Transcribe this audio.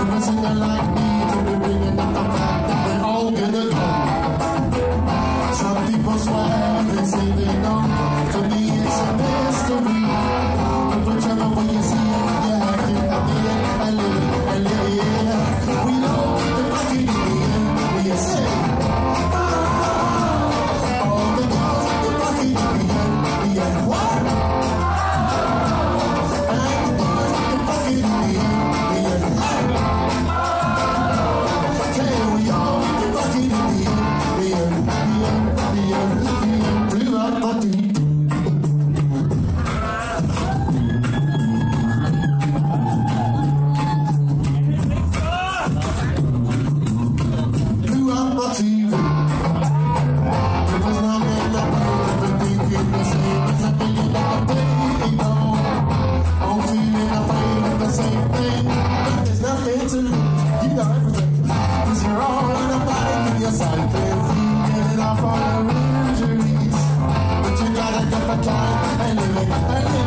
Everything I like me to be bringing up the fact that But you gotta get the time anyway. it.